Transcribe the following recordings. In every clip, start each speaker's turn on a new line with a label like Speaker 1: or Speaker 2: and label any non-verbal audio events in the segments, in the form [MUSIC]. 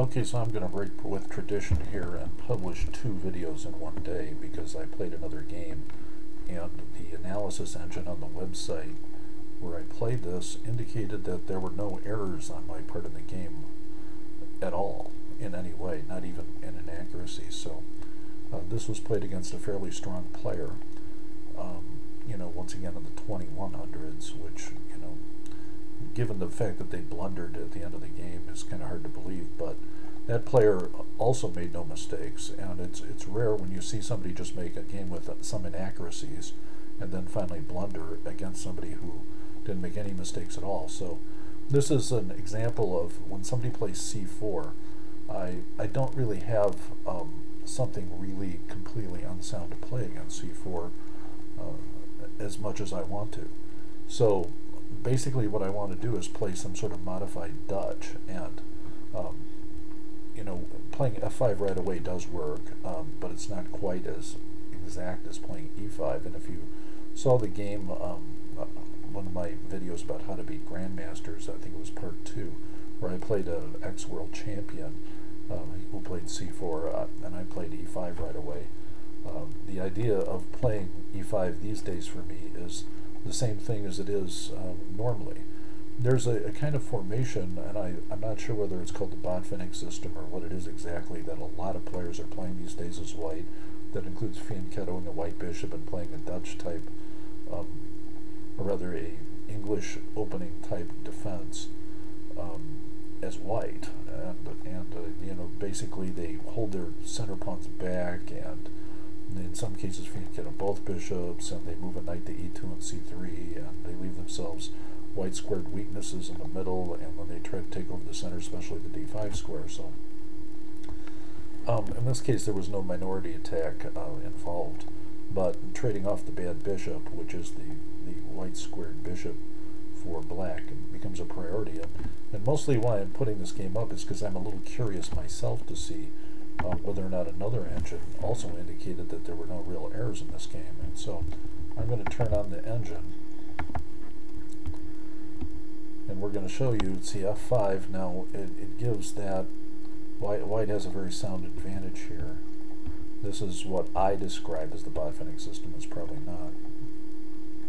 Speaker 1: Okay, so I'm going to break with tradition here and publish two videos in one day because I played another game and the analysis engine on the website where I played this indicated that there were no errors on my part in the game at all in any way, not even in inaccuracy. So uh, this was played against a fairly strong player, um, you know, once again in the 2100s, which, you know, given the fact that they blundered at the end of the game is kind of hard to believe, but that player also made no mistakes, and it's it's rare when you see somebody just make a game with some inaccuracies and then finally blunder against somebody who didn't make any mistakes at all. So this is an example of when somebody plays c4, I, I don't really have um, something really completely unsound to play against c4 uh, as much as I want to. So basically what I want to do is play some sort of modified Dutch and um, you know playing f5 right away does work um, but it's not quite as exact as playing e5 and if you saw the game um, uh, one of my videos about how to beat grandmasters I think it was part two where I played an ex-world champion um, who played c4 uh, and I played e5 right away. Um, the idea of playing e5 these days for me is the same thing as it is um, normally. There's a, a, kind of formation, and I, I'm not sure whether it's called the Botvinnik system or what it is exactly, that a lot of players are playing these days as white. That includes fianchettoing the white bishop and playing a Dutch type, um, or rather a English opening type defense um, as white. And, and uh, you know, basically they hold their center pawns back and in some cases fianchetto both bishops, and they move a knight to e2 and c3, and they leave themselves white squared weaknesses in the middle, and when they try to take over the center, especially the d5 square. So, um, in this case, there was no minority attack uh, involved, but trading off the bad bishop, which is the, the white squared bishop for black, becomes a priority. And, and mostly why I'm putting this game up is because I'm a little curious myself to see uh, whether or not another engine also indicated that there were no real errors in this game. And so I'm going to turn on the engine and we're going to show you, see F5 now, it, it gives that, white, white has a very sound advantage here. This is what I describe as the Botvinnik system, it's probably not.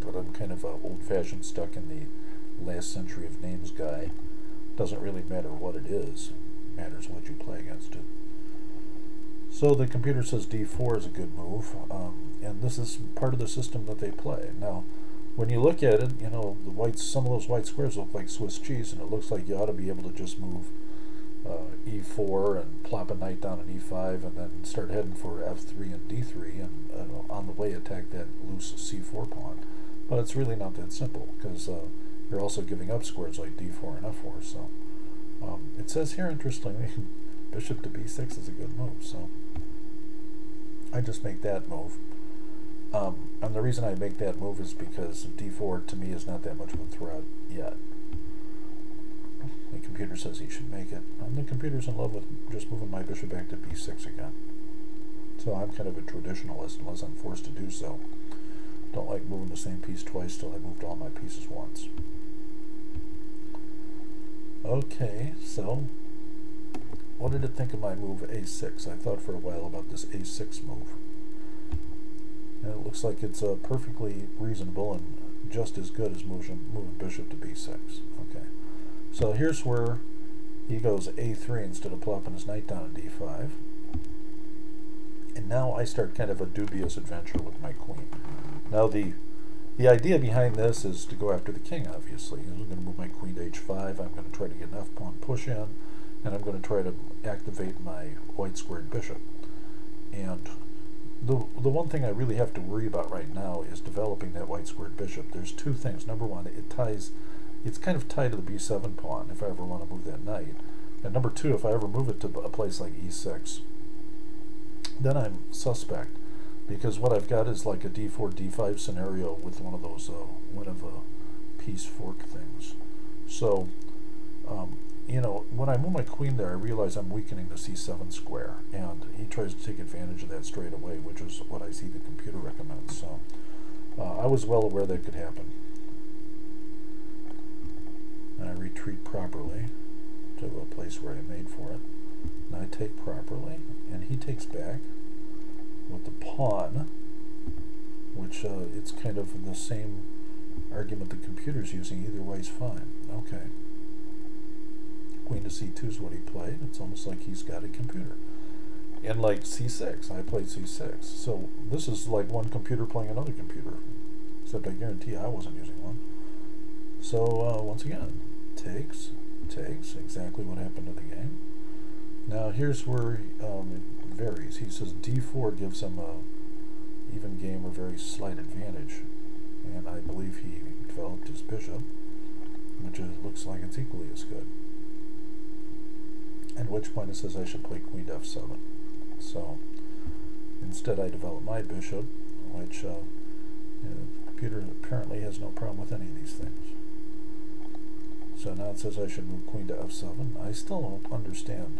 Speaker 1: But I'm kind of a old-fashioned stuck in the last century of names guy. Doesn't really matter what it is, it matters what you play against it. So the computer says d4 is a good move, um, and this is part of the system that they play. Now, when you look at it, you know, the whites, some of those white squares look like Swiss cheese, and it looks like you ought to be able to just move uh, e4 and plop a knight down on e5 and then start heading for f3 and d3 and uh, on the way attack that loose c4 pawn. But it's really not that simple because uh, you're also giving up squares like d4 and f4. So um, it says here, interestingly, [LAUGHS] bishop to b6 is a good move. So I just make that move. Um, and the reason I make that move is because d4 to me is not that much of a threat yet. The computer says he should make it. And the computer's in love with just moving my bishop back to b6 again. So I'm kind of a traditionalist unless I'm forced to do so. Don't like moving the same piece twice till I moved all my pieces once. Okay, so what did it think of my move a6? I thought for a while about this a6 move. And it looks like it's uh, perfectly reasonable and just as good as moving, moving bishop to b6. Okay, so here's where he goes a3 instead of plopping his knight down on d5. And now I start kind of a dubious adventure with my queen. Now the the idea behind this is to go after the king, obviously. I'm going to move my queen to h5. I'm going to try to get an f-pawn push in and I'm going to try to activate my white squared bishop. And the, the one thing I really have to worry about right now is developing that white squared bishop. There's two things. Number one, it ties, it's kind of tied to the b7 pawn if I ever want to move that knight. And number two, if I ever move it to a place like e6, then I'm suspect because what I've got is like a d4, d5 scenario with one of those uh, one of a piece fork things. So you know, when I move my queen there, I realize I'm weakening the c7 square, and he tries to take advantage of that straight away, which is what I see the computer recommends. So uh, I was well aware that could happen. And I retreat properly to a place where I made for it. And I take properly, and he takes back with the pawn, which uh, it's kind of the same argument the computer's using. Either way is fine. Okay. Queen to c2 is what he played. It's almost like he's got a computer. And like c6, I played c6. So this is like one computer playing another computer. Except I guarantee I wasn't using one. So uh, once again, takes, takes, exactly what happened to the game. Now here's where um, it varies. He says d4 gives him a even game or very slight advantage. And I believe he developed his bishop, which is, looks like it's equally as good. At which point it says I should play queen to f7. So instead I develop my bishop, which uh, you know, the computer apparently has no problem with any of these things. So now it says I should move queen to f7. I still don't understand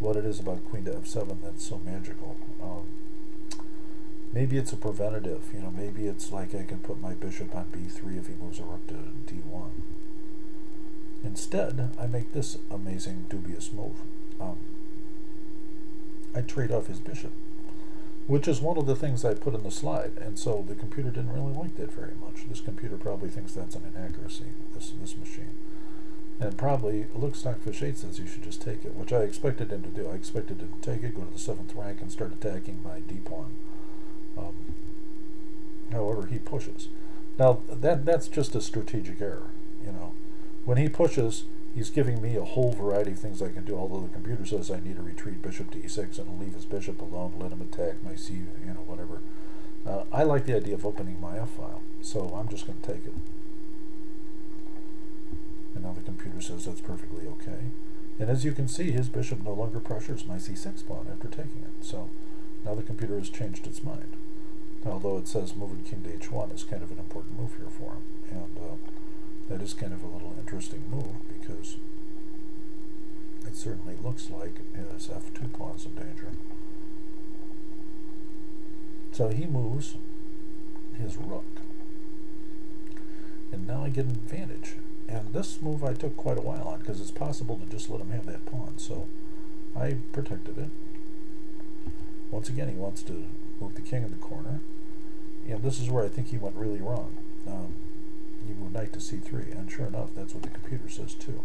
Speaker 1: what it is about queen to f7 that's so magical. Um, maybe it's a preventative. You know, maybe it's like I can put my bishop on b3 if he moves a rook to d1. Instead, I make this amazing, dubious move. Um, I trade off his bishop, which is one of the things I put in the slide, and so the computer didn't really like that very much. This computer probably thinks that's an inaccuracy, this, this machine. And probably Luke Stockfish 8 says you should just take it, which I expected him to do. I expected him to take it, go to the 7th rank, and start attacking my d-pawn. Um, however, he pushes. Now, that that's just a strategic error, you know. When he pushes, he's giving me a whole variety of things I can do, although the computer says I need to retreat bishop to e6 and leave his bishop alone, let him attack my c, you know, whatever. Uh, I like the idea of opening my f-file, so I'm just going to take it. And now the computer says that's perfectly okay. And as you can see, his bishop no longer pressures my c6 pawn after taking it. So now the computer has changed its mind. Although it says moving king to h1 is kind of an important move here for him. And uh, that is kind of a little interesting move because it certainly looks like his f2 pawn's in danger. So he moves his rook. And now I get an advantage. And this move I took quite a while on because it's possible to just let him have that pawn. So I protected it. Once again, he wants to move the king in the corner. And this is where I think he went really wrong. Um, you move knight to c3, and sure enough, that's what the computer says too.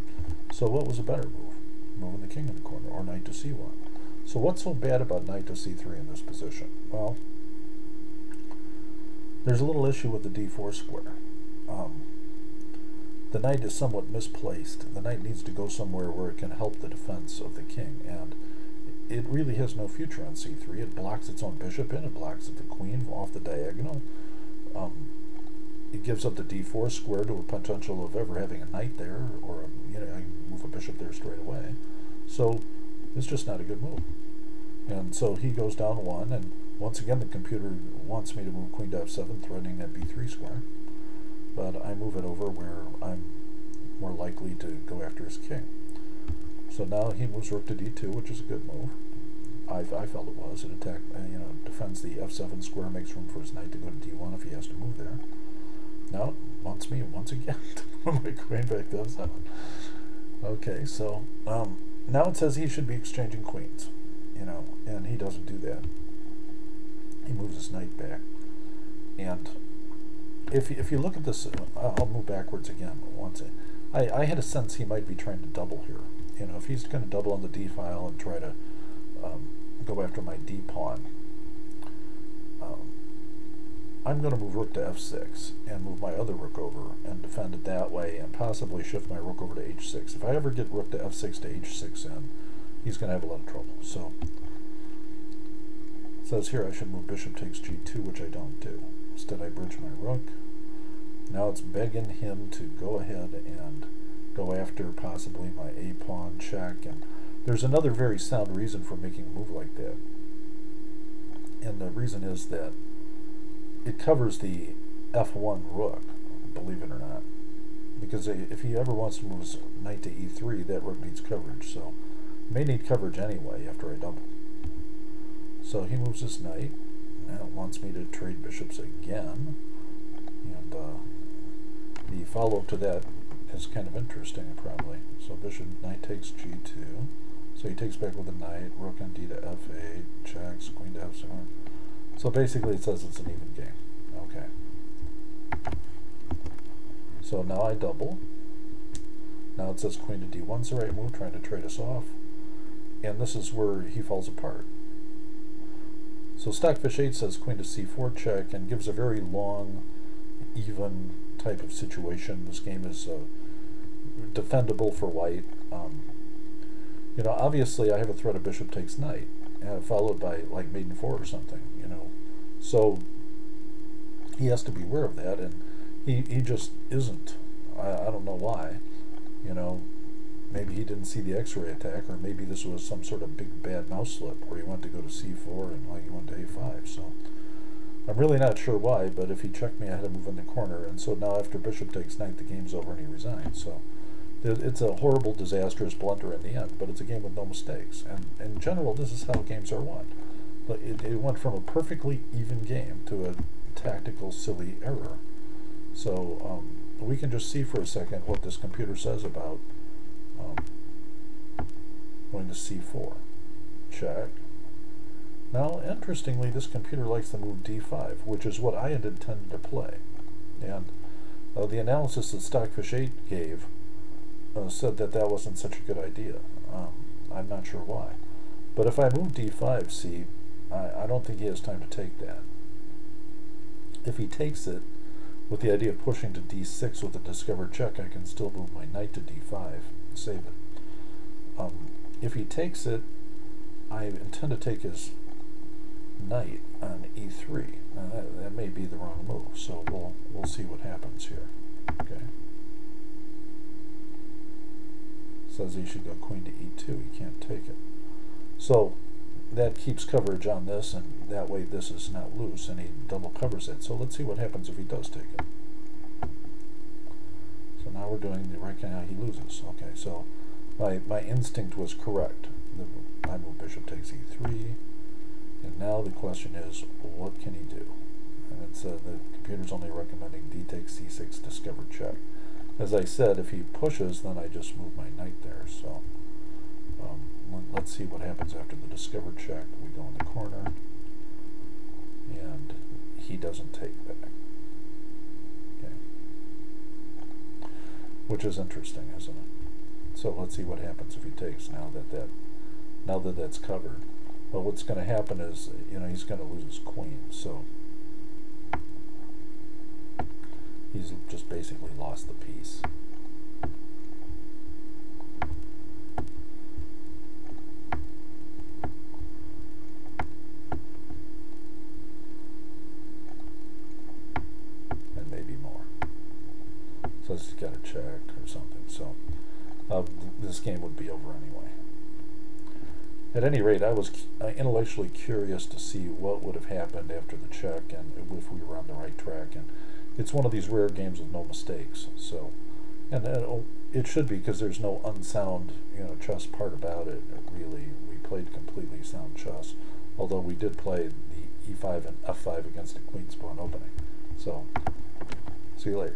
Speaker 1: So what was a better move? Moving the king in the corner, or knight to c1. So what's so bad about knight to c3 in this position? Well, there's a little issue with the d4 square. Um, the knight is somewhat misplaced. The knight needs to go somewhere where it can help the defense of the king, and it really has no future on c3. It blocks its own bishop in, it blocks the queen off the diagonal. Um, it gives up the d4 square to a potential of ever having a knight there, or a, you know, I move a bishop there straight away. So it's just not a good move. And so he goes down one, and once again the computer wants me to move queen to f7, threatening that b3 square. But I move it over where I'm more likely to go after his king. So now he moves rook to d2, which is a good move. I, I felt it was. It attack, uh, you know, defends the f7 square, makes room for his knight to go to d1 if he has to move there. Now wants me once again [LAUGHS] to put my queen back to f7. Okay, so um, now it says he should be exchanging queens, you know, and he doesn't do that. He moves his knight back, and if if you look at this, uh, I'll move backwards again once. I I had a sense he might be trying to double here. You know, if he's going to double on the d file and try to um, go after my d pawn, I'm going to move rook to f6 and move my other rook over and defend it that way and possibly shift my rook over to h6. If I ever get rook to f6 to h6 in, he's going to have a lot of trouble. So it says here I should move bishop takes g2, which I don't do. Instead I bridge my rook. Now it's begging him to go ahead and go after possibly my a pawn check. And there's another very sound reason for making a move like that. And the reason is that it covers the f1 rook, believe it or not. Because if he ever wants to move his knight to e3, that rook needs coverage. So may need coverage anyway after I double. So he moves his knight. Now wants me to trade bishops again. And uh, the follow-up to that is kind of interesting, probably. So bishop knight takes g2. So he takes back with a knight, rook on d to f8, checks, queen to f7. So basically it says it's an even game. Okay. So now I double. Now it says queen to d1's the right move, trying to trade us off. And this is where he falls apart. So Stockfish 8 says queen to c4 check and gives a very long, even type of situation. This game is uh, defendable for white. Um, you know, obviously I have a threat of bishop takes knight, uh, followed by like mate in 4 or something, you know. So he has to be aware of that, and he, he just isn't. I, I don't know why. You know, maybe he didn't see the x-ray attack, or maybe this was some sort of big bad mouse slip where he went to go to c4 and like he went to a5. So I'm really not sure why, but if he checked me, I had to move in the corner, and so now after bishop takes knight, the game's over and he resigns. So it's a horrible, disastrous blunder in the end, but it's a game with no mistakes. And in general, this is how games are won. But it, it went from a perfectly even game to a tactical, silly error. So um, we can just see for a second what this computer says about um, going to c4. Check. Now, interestingly, this computer likes to move d5, which is what I had intended to play. And uh, the analysis that Stockfish 8 gave uh, said that that wasn't such a good idea. Um, I'm not sure why. But if I move d5, see, I, I don't think he has time to take that. If he takes it, with the idea of pushing to d6 with a discovered check, I can still move my knight to d5 and save it. Um, if he takes it, I intend to take his knight on e3. Now that, that may be the wrong move, so we'll, we'll see what happens here. Okay. Says he should go queen to e2. He can't take it. So that keeps coverage on this, and that way this is not loose, and he double covers it. So let's see what happens if he does take it. So now we're doing the right kind. He loses. Okay, so my my instinct was correct. The, my move bishop takes e3, and now the question is, what can he do? And it's uh, the computer's only recommending d takes c6 discovered check. As I said, if he pushes, then I just move my knight there. So. Let's see what happens after the discovered check. We go in the corner, and he doesn't take back. Okay. Which is interesting, isn't it? So let's see what happens if he takes now that that now that that's covered. Well, what's going to happen is, you know, he's going to lose his queen. So he's just basically lost the piece. He's got a check or something. So uh, this game would be over anyway. At any rate, I was intellectually curious to see what would have happened after the check and if we were on the right track. And it's one of these rare games with no mistakes. So, and uh, it should be because there's no unsound, you know, chess part about it. Really, we played completely sound chess. Although we did play the e5 and f5 against a queen's pawn opening. So, see you later.